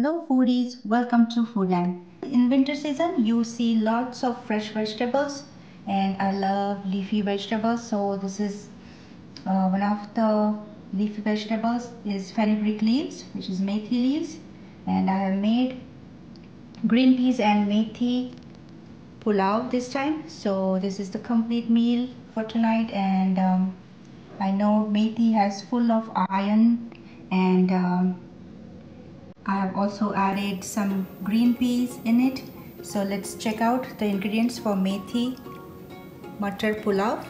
Hello foodies, welcome to Foodland. In winter season, you see lots of fresh vegetables and I love leafy vegetables. So this is uh, one of the leafy vegetables is fenugreek leaves, which is methi leaves. And I have made green peas and methi pulao this time. So this is the complete meal for tonight and um, I know methi has full of iron and um, I have also added some green peas in it. So let's check out the ingredients for methi Matar Pulao.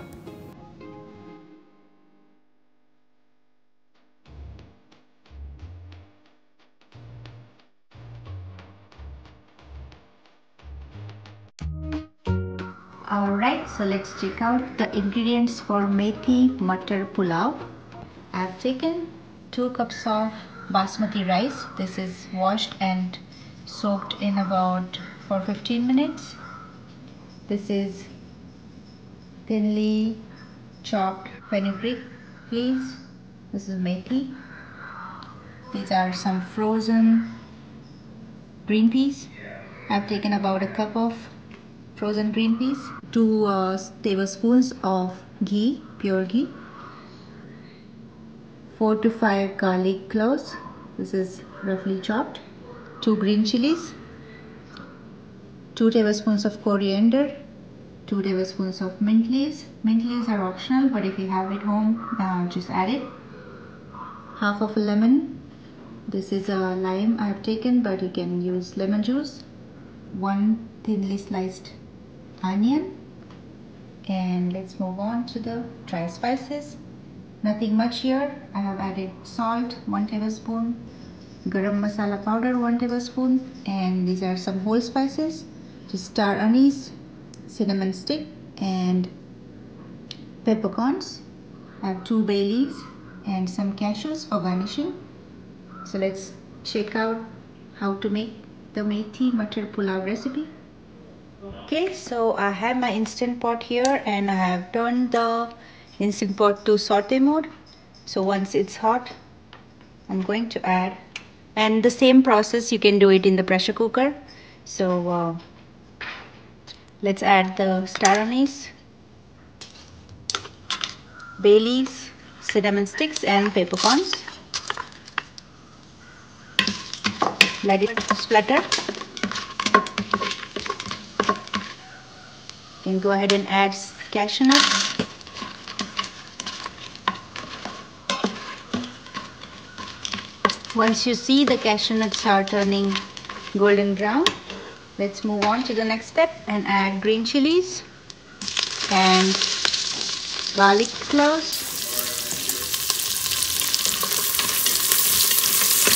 Alright, so let's check out the ingredients for methi Matar Pulao. I have taken 2 cups of basmati rice. This is washed and soaked in about for 15 minutes. This is thinly chopped fenugreek leaves. This is methi. These are some frozen green peas. I've taken about a cup of frozen green peas. Two uh, tablespoons of ghee pure ghee 4 to 5 garlic cloves. This is roughly chopped. 2 green chilies. 2 tablespoons of coriander. 2 tablespoons of mint leaves. Mint leaves are optional but if you have it home uh, just add it. Half of a lemon. This is a lime I have taken but you can use lemon juice. One thinly sliced onion. And let's move on to the dry spices nothing much here. I have added salt 1 tablespoon garam masala powder 1 tablespoon and these are some whole spices. Just star anise cinnamon stick and peppercorns. I have two bay leaves and some cashews for garnishing so let's check out how to make the methi matar pulao recipe. Okay so I have my instant pot here and I have turned the instant pot to saute mode so once it's hot I'm going to add and the same process you can do it in the pressure cooker. So uh, let's add the star anise bay leaves cinnamon sticks and peppercorns let it splatter. You can go ahead and add cashew nuts Once you see the cashew nuts are turning golden brown, let's move on to the next step and add green chilies and garlic cloves.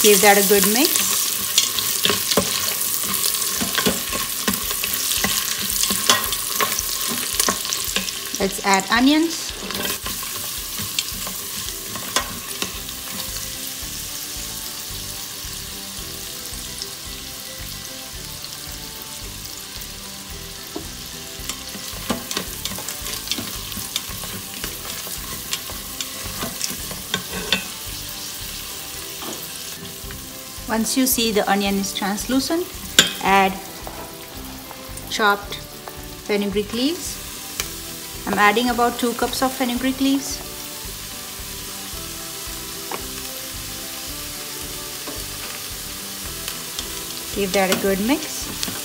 Give that a good mix. Let's add onions. Once you see the onion is translucent, add chopped fenugreek leaves. I'm adding about 2 cups of fenugreek leaves. Give that a good mix.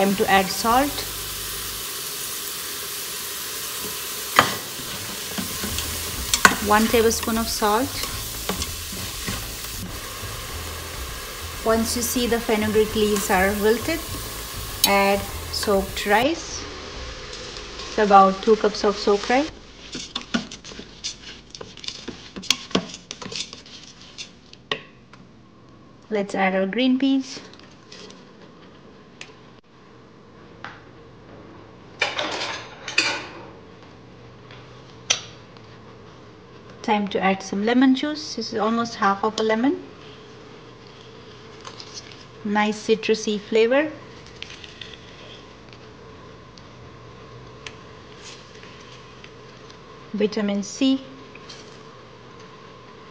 Time to add salt. One tablespoon of salt. Once you see the fenugreek leaves are wilted add soaked rice. It's about two cups of soaked rice. Let's add our green peas time to add some lemon juice. This is almost half of a lemon. Nice citrusy flavor. Vitamin C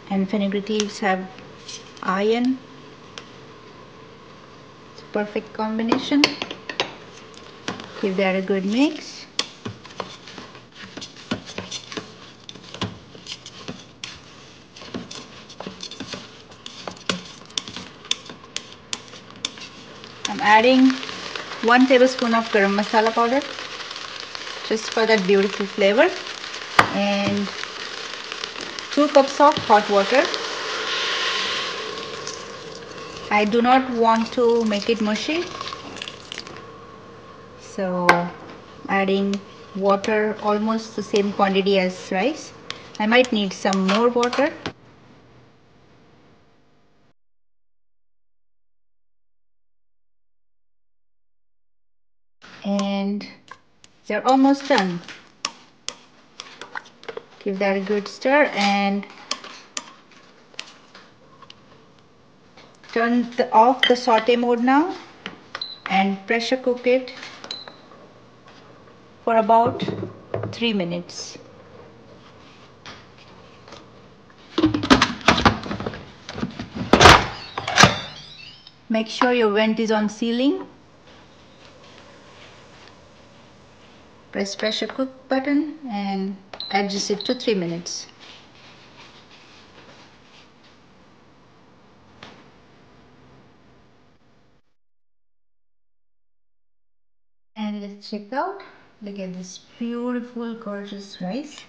and fenugreek leaves have iron. It's a perfect combination. Give that a good mix I'm adding one tablespoon of garam masala powder just for that beautiful flavor and two cups of hot water. I do not want to make it mushy. So adding water almost the same quantity as rice. I might need some more water they're almost done. Give that a good stir and turn the, off the saute mode now and pressure cook it for about 3 minutes. Make sure your vent is on sealing press pressure cook button and adjust it to 3 minutes. And let's check out. Look at this beautiful gorgeous rice.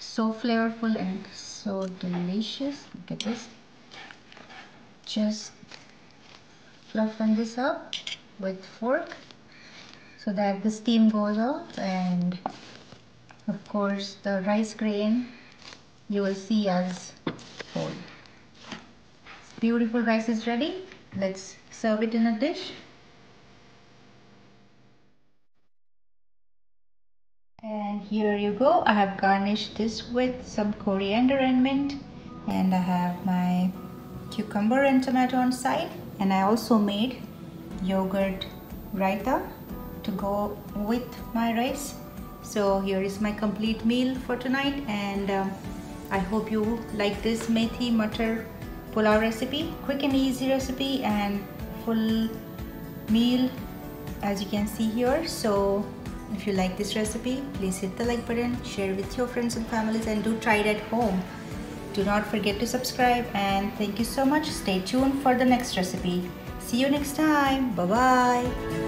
So flavorful and so delicious. Look at this. Just fluffen this up with fork so that the steam goes off and of course the rice grain you will see as whole. Beautiful rice is ready. Let's serve it in a dish. And here you go. I have garnished this with some coriander and mint and I have my cucumber and tomato on side and I also made yogurt raita to go with my rice. So here is my complete meal for tonight and um, I hope you like this methi matar pulao recipe. Quick and easy recipe and full meal as you can see here. So if you like this recipe please hit the like button share with your friends and families and do try it at home. Do not forget to subscribe and thank you so much. Stay tuned for the next recipe. See you next time. Bye bye